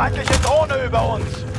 Feindliche Drohne über uns.